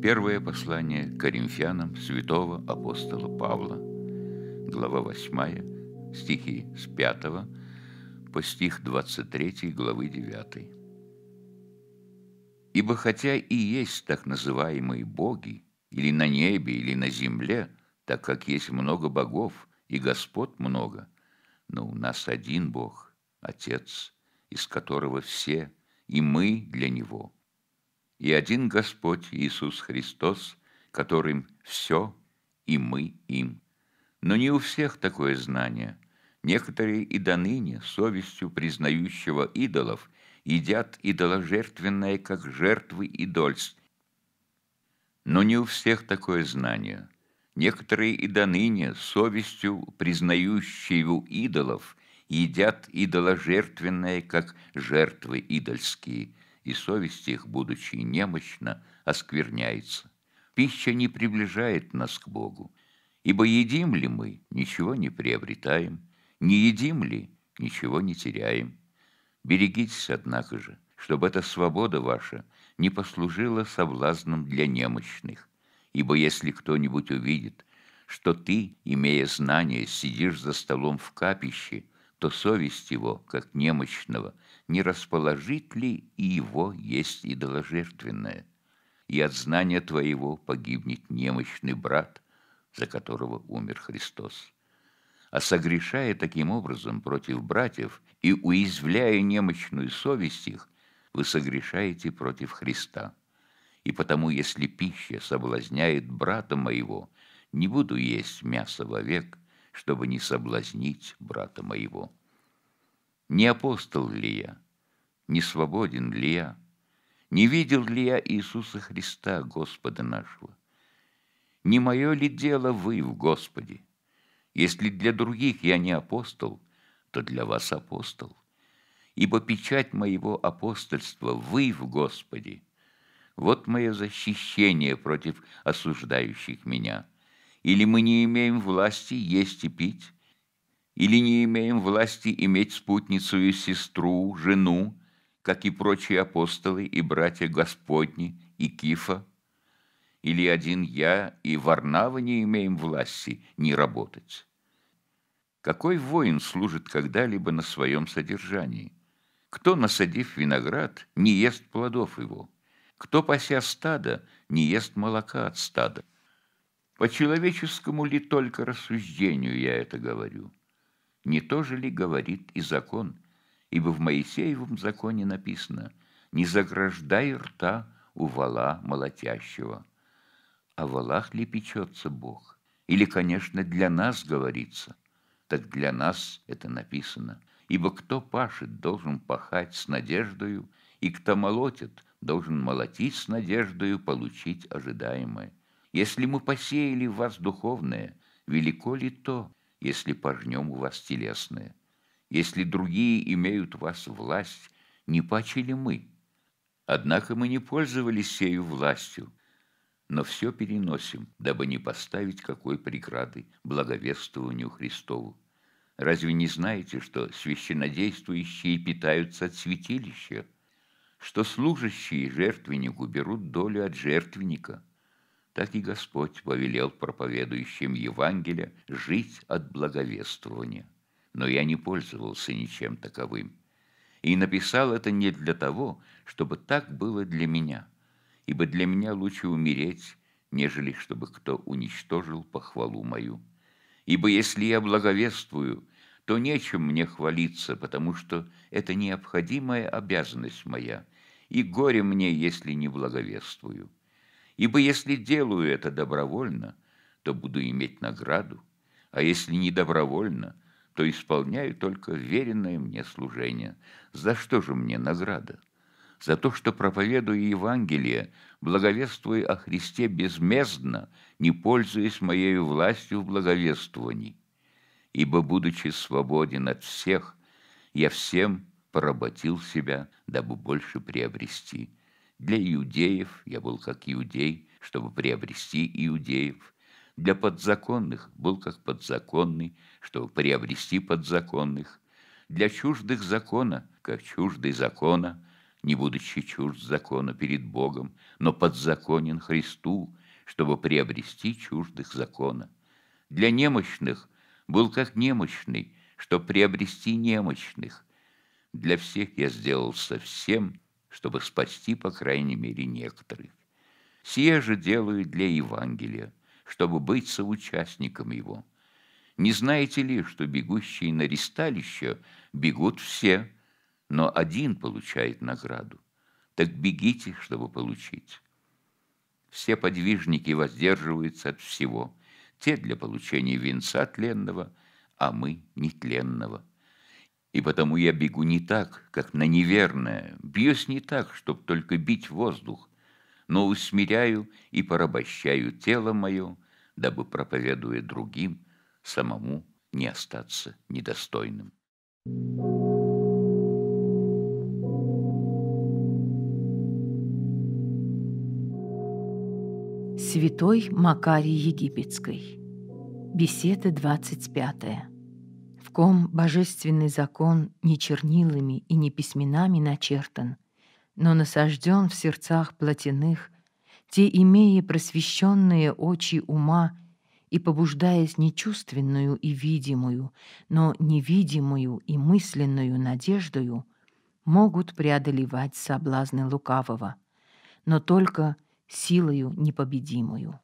Первое послание к Коринфянам святого апостола Павла, глава 8, стихи с 5 по стих 23 главы 9. Ибо хотя и есть так называемые боги, или на небе, или на земле, так как есть много богов, и господ много, но у нас один Бог, Отец, из которого все, и мы для Него. И один Господь Иисус Христос, которым все, и мы им. Но не у всех такое знание. Некоторые и до ныне, совестью признающего идолов, едят идоложертвенное, как жертвы идольств. Но не у всех такое знание – Некоторые и до ныне, совестью признающие идолов, едят идоложертвенное, как жертвы идольские, и совесть их, будучи немощна, оскверняется. Пища не приближает нас к Богу, ибо едим ли мы, ничего не приобретаем, не едим ли, ничего не теряем. Берегитесь, однако же, чтобы эта свобода ваша не послужила соблазном для немощных, Ибо если кто-нибудь увидит, что ты, имея знание, сидишь за столом в капище, то совесть его, как немощного, не расположит ли и его есть идоложертвенное? И от знания твоего погибнет немощный брат, за которого умер Христос. А согрешая таким образом против братьев и уязвляя немощную совесть их, вы согрешаете против Христа. И потому, если пища соблазняет брата моего, не буду есть мясо вовек, чтобы не соблазнить брата моего. Не апостол ли я? Не свободен ли я? Не видел ли я Иисуса Христа, Господа нашего? Не мое ли дело вы в Господе? Если для других я не апостол, то для вас апостол. Ибо печать моего апостольства вы в Господе – вот мое защищение против осуждающих меня. Или мы не имеем власти есть и пить, или не имеем власти иметь спутницу и сестру, жену, как и прочие апостолы и братья Господни и Кифа, или один я и Варнава не имеем власти не работать. Какой воин служит когда-либо на своем содержании? Кто, насадив виноград, не ест плодов его? Кто, пася стада, не ест молока от стада? По человеческому ли только рассуждению я это говорю? Не то же ли говорит и закон? Ибо в Моисеевом законе написано «Не заграждай рта у вала молотящего». О валах ли печется Бог? Или, конечно, для нас говорится? Так для нас это написано. Ибо кто пашет, должен пахать с надеждою, и кто молотит, должен молотить с надеждою получить ожидаемое. Если мы посеяли в вас духовное, велико ли то, если пожнем у вас телесное? Если другие имеют вас власть, не паче мы? Однако мы не пользовались сею властью, но все переносим, дабы не поставить какой преграды благовествованию Христову. Разве не знаете, что священнодействующие питаются от святилища, что служащие жертвеннику берут долю от жертвенника, так и Господь повелел проповедующим Евангелие жить от благовествования. Но я не пользовался ничем таковым. И написал это не для того, чтобы так было для меня, ибо для меня лучше умереть, нежели чтобы кто уничтожил похвалу мою. Ибо если я благовествую, то нечем мне хвалиться, потому что это необходимая обязанность моя, и горе мне, если не благовествую. Ибо если делаю это добровольно, то буду иметь награду, а если не добровольно, то исполняю только веренное мне служение. За что же мне награда? За то, что проповедую Евангелие, благовествуя о Христе безмездно, не пользуясь моей властью в благовествовании ибо, будучи свободен от всех, я всем поработил себя, дабы больше приобрести. Для иудеев я был как иудей, чтобы приобрести иудеев. Для подзаконных был как подзаконный, чтобы приобрести подзаконных. Для чуждых закона, как чуждый закона, не будучи чужд закона перед Богом, но подзаконен Христу, чтобы приобрести чуждых закона. Для немощных был как немощный, чтобы приобрести немощных. Для всех я сделался всем, чтобы спасти, по крайней мере, некоторых. Сие же делаю для Евангелия, чтобы быть соучастником его. Не знаете ли, что бегущие на ресталище бегут все, но один получает награду? Так бегите, чтобы получить. Все подвижники воздерживаются от всего, те для получения венца тленного, а мы нетленного. И потому я бегу не так, как на неверное, бьюсь не так, чтоб только бить воздух, но усмиряю и порабощаю тело мое, дабы, проповедуя другим, самому не остаться недостойным. Святой Макарий Египетской. Беседа 25. Ком божественный закон не чернилами и не письменами начертан, но насажден в сердцах плотяных, те, имея просвещенные очи ума и побуждаясь нечувственную и видимую, но невидимую и мысленную надеждою, могут преодолевать соблазны лукавого, но только силою непобедимую.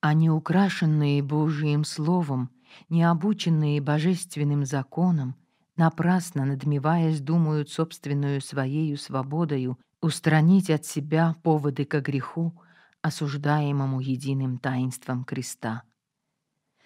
А не украшенные Божиим Словом, не обученные божественным законом, напрасно надмеваясь, думают собственную своею свободою устранить от себя поводы ко греху, осуждаемому единым таинством креста.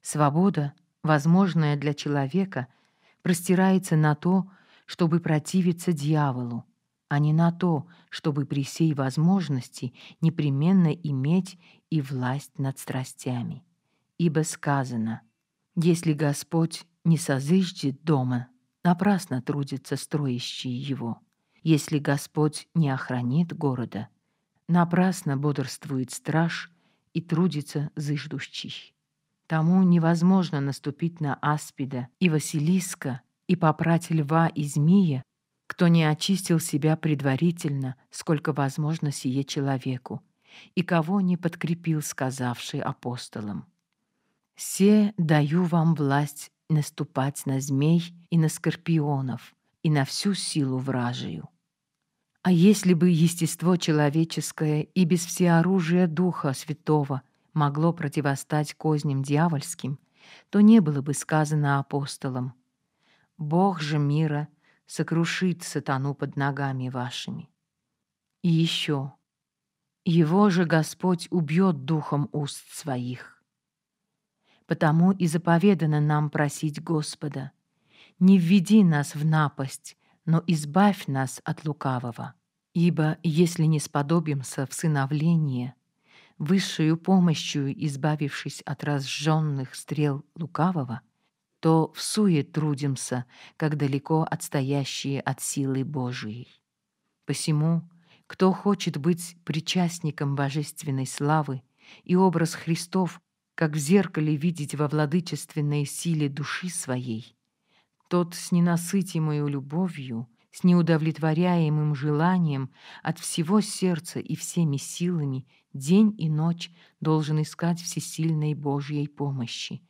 Свобода, возможная для человека, простирается на то, чтобы противиться дьяволу, а не на то, чтобы при сей возможности непременно иметь и власть над страстями. Ибо сказано, если Господь не созыждет дома, напрасно трудятся строящие его. Если Господь не охранит города, напрасно бодрствует страж и трудится зыждущий. Тому невозможно наступить на аспида и Василиска и попрать льва и змея, кто не очистил себя предварительно, сколько возможно сие человеку, и кого не подкрепил, сказавший апостолам. «Се даю вам власть наступать на змей и на скорпионов, и на всю силу вражию». А если бы естество человеческое и без всеоружия Духа Святого могло противостать козням дьявольским, то не было бы сказано апостолам «Бог же мира — сокрушит сатану под ногами вашими. И еще, его же Господь убьет духом уст своих. Потому и заповедано нам просить Господа, не введи нас в напасть, но избавь нас от лукавого. Ибо если не сподобимся в сыновление, высшую помощью избавившись от разжженных стрел лукавого — то в суе трудимся, как далеко отстоящие от силы Божией. Посему, кто хочет быть причастником божественной славы и образ Христов, как в зеркале видеть во владычественной силе души своей, тот с ненасытимой любовью, с неудовлетворяемым желанием от всего сердца и всеми силами день и ночь должен искать всесильной Божьей помощи,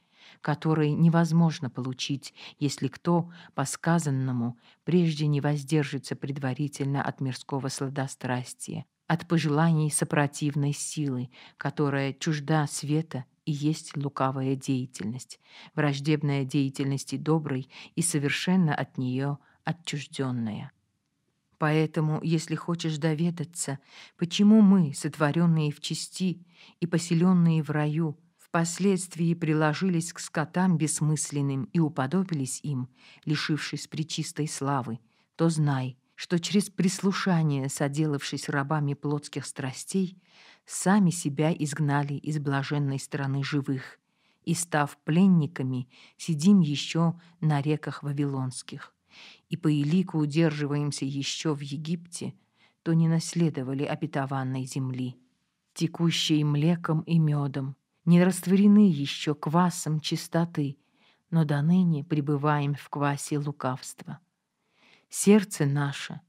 который невозможно получить, если кто, по сказанному, прежде не воздержится предварительно от мирского сладострастия, от пожеланий сопротивной силы, которая чужда света и есть лукавая деятельность, враждебная деятельности доброй и совершенно от нее отчужденная. Поэтому, если хочешь доведаться, почему мы, сотворенные в чести и поселенные в раю, впоследствии приложились к скотам бессмысленным и уподобились им, лишившись причистой славы, то знай, что через прислушание, соделавшись рабами плотских страстей, сами себя изгнали из блаженной страны живых, и, став пленниками, сидим еще на реках вавилонских, и по элику удерживаемся еще в Египте, то не наследовали обетованной земли, текущей млеком и медом, не растворены еще квасом чистоты, но до ныне пребываем в квасе лукавства. Сердце наше,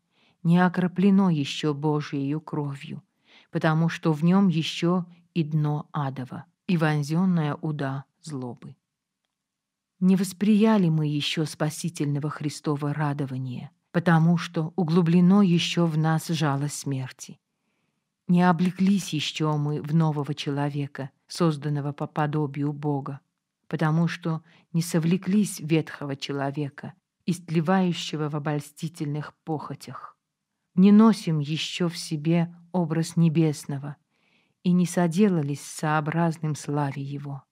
не окроплено еще Божией кровью, потому что в нем еще и дно адово, и вонзенная уда злобы. Не восприяли мы еще спасительного Христова радования, потому что углублено еще в нас жало смерти. Не облеклись еще мы в нового человека, созданного по подобию Бога, потому что не совлеклись ветхого человека, истлевающего в обольстительных похотях. Не носим еще в себе образ небесного и не соделались сообразным славе Его.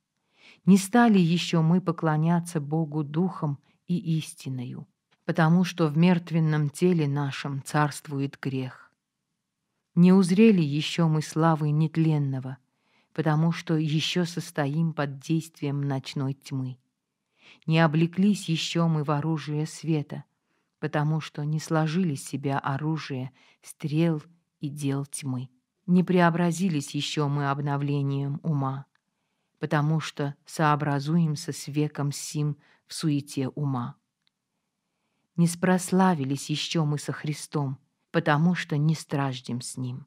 Не стали еще мы поклоняться Богу духом и истиною, потому что в мертвенном теле нашем царствует грех. Не узрели еще мы славы нетленного, потому что еще состоим под действием ночной тьмы. Не облеклись еще мы в оружие света, потому что не сложили себя оружие стрел и дел тьмы. Не преобразились еще мы обновлением ума, потому что сообразуемся с веком сим в суете ума. Не спрославились еще мы со Христом, потому что не страждем с Ним.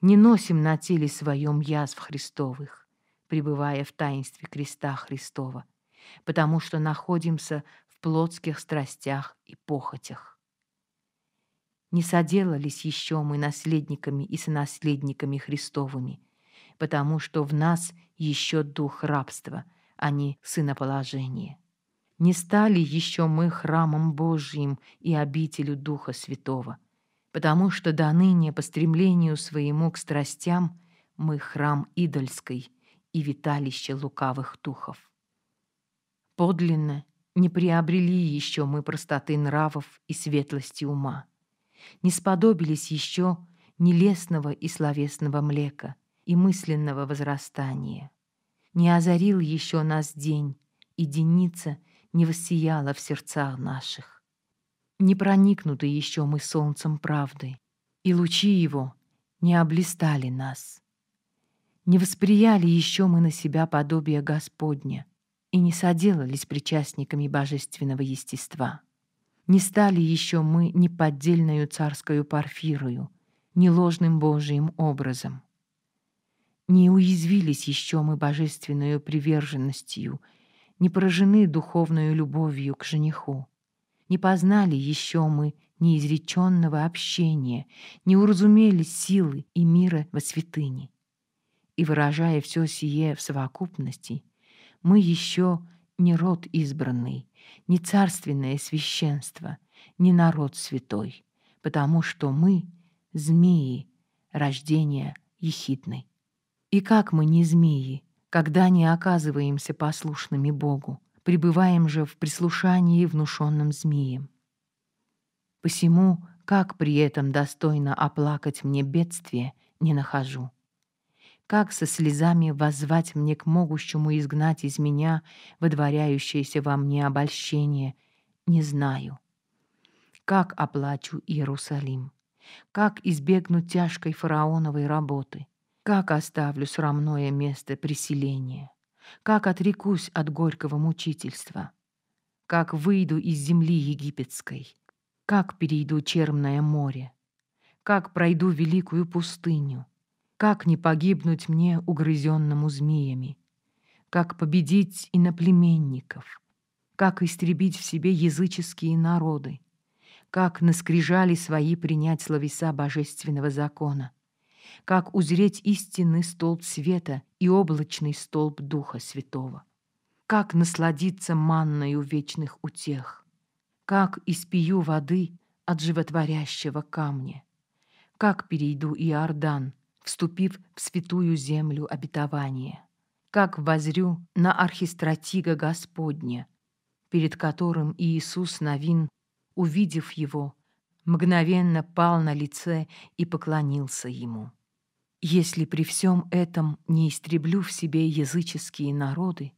Не носим на теле своем язв Христовых, пребывая в таинстве креста Христова, потому что находимся в плотских страстях и похотях. Не соделались еще мы наследниками и сонаследниками Христовыми, потому что в нас еще дух рабства, а не сыноположение. Не стали еще мы храмом Божьим и обителю Духа Святого, потому что до ныне по стремлению своему к страстям мы храм идольской и виталище лукавых духов. Подлинно не приобрели еще мы простоты нравов и светлости ума, не сподобились еще нелестного и словесного млека — и мысленного возрастания. Не озарил еще нас день, и деница не воссияла в сердцах наших. Не проникнуты еще мы солнцем правды, и лучи его не облистали нас. Не восприяли еще мы на себя подобие Господня и не соделались причастниками божественного естества. Не стали еще мы ни поддельную царскую парфирою, ни ложным Божиим образом — не уязвились еще мы божественную приверженностью, не поражены духовную любовью к жениху. Не познали еще мы неизреченного общения, не уразумели силы и мира во святыне. И выражая все сие в совокупности, мы еще не род избранный, не царственное священство, не народ святой, потому что мы — змеи рождения ехидной. И как мы не змеи, когда не оказываемся послушными Богу, пребываем же в прислушании внушенным змеем. Посему, как при этом достойно оплакать мне бедствие, не нахожу. Как со слезами воззвать мне к могущему изгнать из меня водворяющееся во мне обольщение, не знаю. Как оплачу Иерусалим? Как избегнуть тяжкой фараоновой работы — как оставлю срамное место приселения? Как отрекусь от горького мучительства? Как выйду из земли египетской? Как перейду черное море? Как пройду великую пустыню? Как не погибнуть мне, угрызенному змеями? Как победить иноплеменников? Как истребить в себе языческие народы? Как на скрижали свои принять словеса божественного закона? как узреть истинный столб света и облачный столб Духа Святого, как насладиться манною вечных утех, как испию воды от животворящего камня, как перейду Иордан, вступив в святую землю обетования, как возрю на архистратига Господня, перед которым Иисус Новин, увидев его, мгновенно пал на лице и поклонился ему. Если при всем этом не истреблю в себе языческие народы,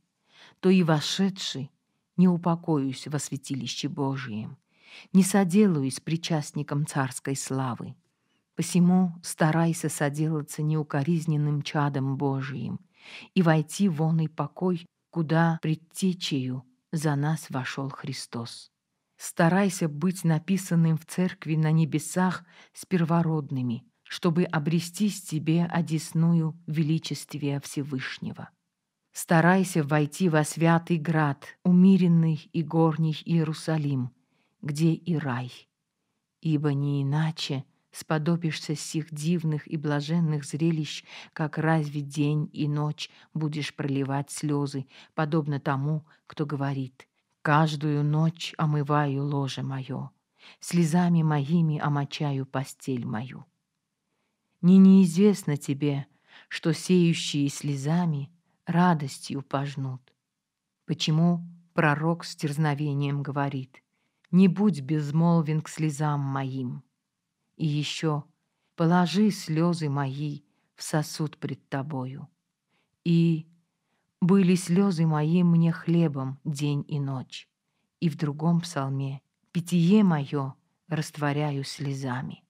то и вошедший не упокоюсь во святилище Божием, не соделаюсь причастником царской славы. Посему старайся соделаться неукоризненным чадом Божиим и войти в он покой, куда предтечею за нас вошел Христос. Старайся быть написанным в церкви на небесах с первородными, чтобы обрести с тебе одесную величествие Всевышнего. Старайся войти во святый град, умиренный и горний Иерусалим, где и рай. Ибо не иначе сподобишься сих дивных и блаженных зрелищ, как разве день и ночь будешь проливать слезы, подобно тому, кто говорит «Каждую ночь омываю ложе мое, слезами моими омочаю постель мою». Не неизвестно тебе, что сеющие слезами радостью пожнут. Почему пророк с терзновением говорит «Не будь безмолвен к слезам моим». И еще «Положи слезы мои в сосуд пред тобою». И «Были слезы мои мне хлебом день и ночь». И в другом псалме «Питье мое растворяю слезами».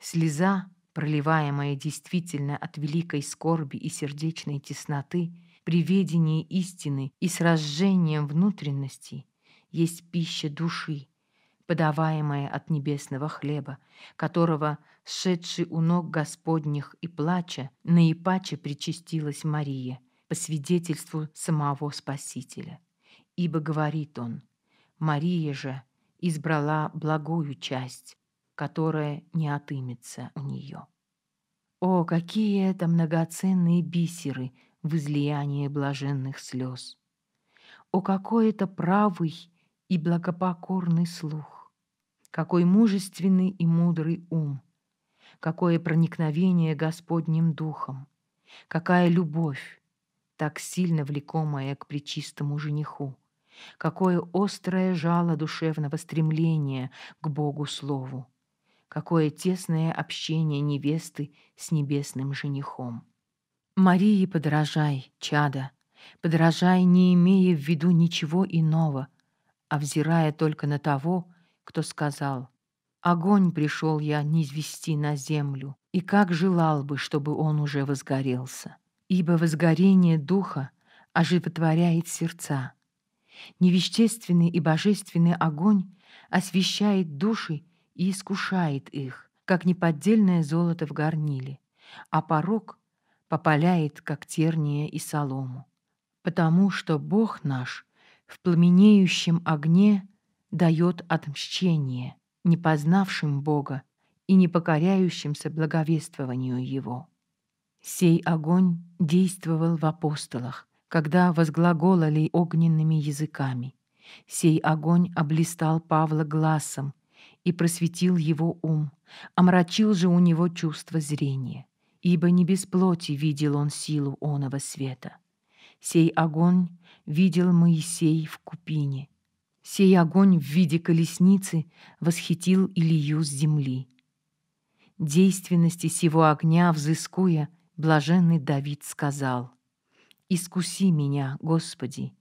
Слеза проливаемое действительно от великой скорби и сердечной тесноты, при ведении истины и с разжением внутренности, есть пища души, подаваемая от небесного хлеба, которого, сшедший у ног Господних и плача, наипаче причастилась Мария по свидетельству самого Спасителя. Ибо говорит он, Мария же избрала благую часть, которое не отымется у нее. О, какие это многоценные бисеры в излиянии блаженных слез! О, какой это правый и благопокорный слух! Какой мужественный и мудрый ум! Какое проникновение Господним Духом! Какая любовь, так сильно влекомая к причистому жениху! Какое острое жало душевного стремления к Богу Слову! какое тесное общение невесты с небесным женихом. Марии подражай, чада, подражай, не имея в виду ничего иного, а взирая только на того, кто сказал «Огонь пришел я низвести на землю, и как желал бы, чтобы он уже возгорелся, ибо возгорение духа оживотворяет сердца. Невещественный и божественный огонь освещает души и искушает их, как неподдельное золото в горниле, а порог попаляет, как терния и солому. Потому что Бог наш в пламенеющем огне дает отмщение, не познавшим Бога и не покоряющимся благовествованию Его. Сей огонь действовал в апостолах, когда возглаголали огненными языками. Сей огонь облистал Павла глазом и просветил его ум, омрачил же у него чувство зрения, ибо не без плоти видел он силу оного света. Сей огонь видел Моисей в купине, сей огонь в виде колесницы восхитил Илью с земли. Действенности сего огня взыскуя, блаженный Давид сказал, «Искуси меня, Господи,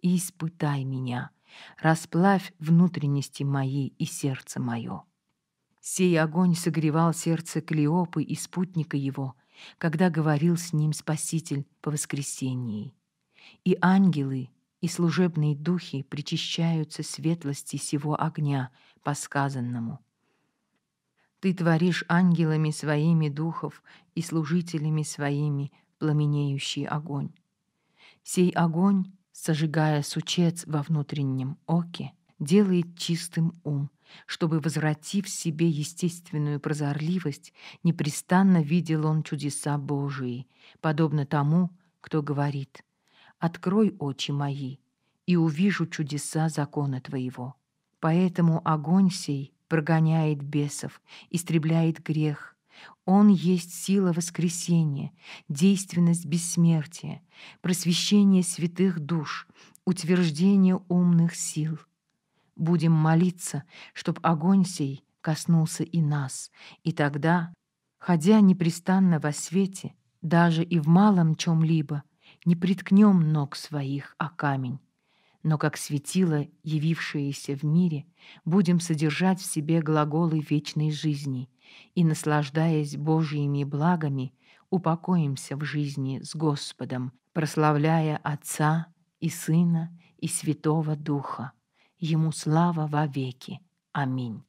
и испытай меня, расплавь внутренности мои и сердце мое». Сей огонь согревал сердце Клеопы и спутника его, когда говорил с ним Спаситель по воскресении. И ангелы, и служебные духи причащаются светлости сего огня по сказанному. Ты творишь ангелами своими духов и служителями своими пламенеющий огонь. Сей огонь сожигая сучец во внутреннем оке, делает чистым ум, чтобы, возвратив себе естественную прозорливость, непрестанно видел он чудеса Божии, подобно тому, кто говорит «Открой очи мои, и увижу чудеса закона Твоего». Поэтому огонь сей прогоняет бесов, истребляет грех, он есть сила воскресения, действенность бессмертия, просвещение святых душ, утверждение умных сил. Будем молиться, чтоб огонь сей коснулся и нас, и тогда, ходя непрестанно во свете, даже и в малом чем-либо, не приткнем ног своих о камень, но как светило, явившееся в мире, будем содержать в себе глаголы вечной жизни и, наслаждаясь Божьими благами, упокоимся в жизни с Господом, прославляя Отца и Сына и Святого Духа, Ему слава во веки. Аминь.